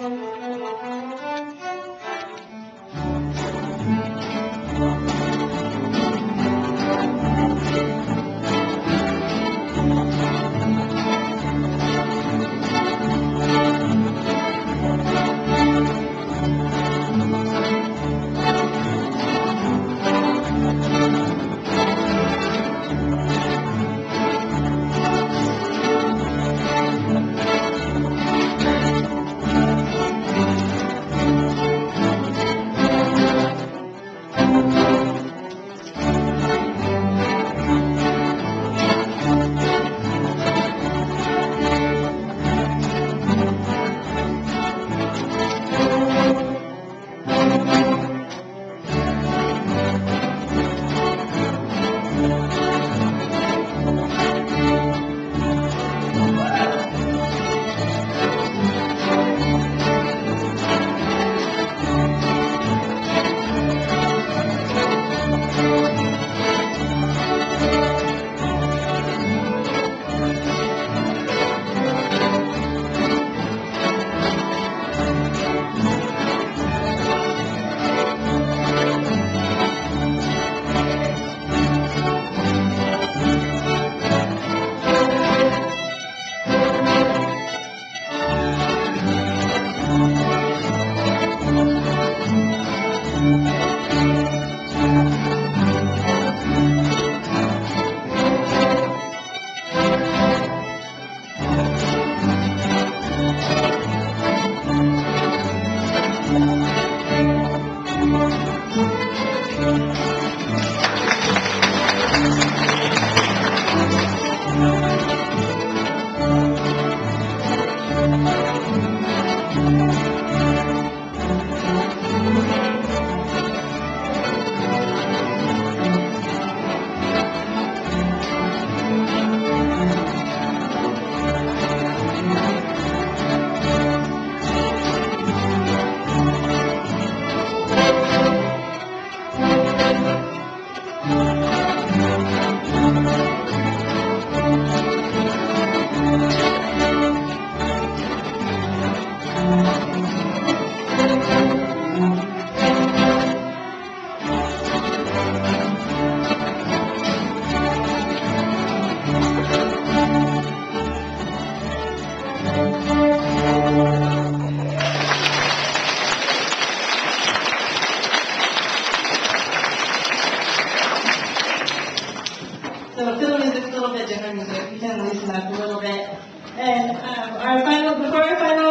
Música music. You can loosen up a little bit. And um, our final, before our final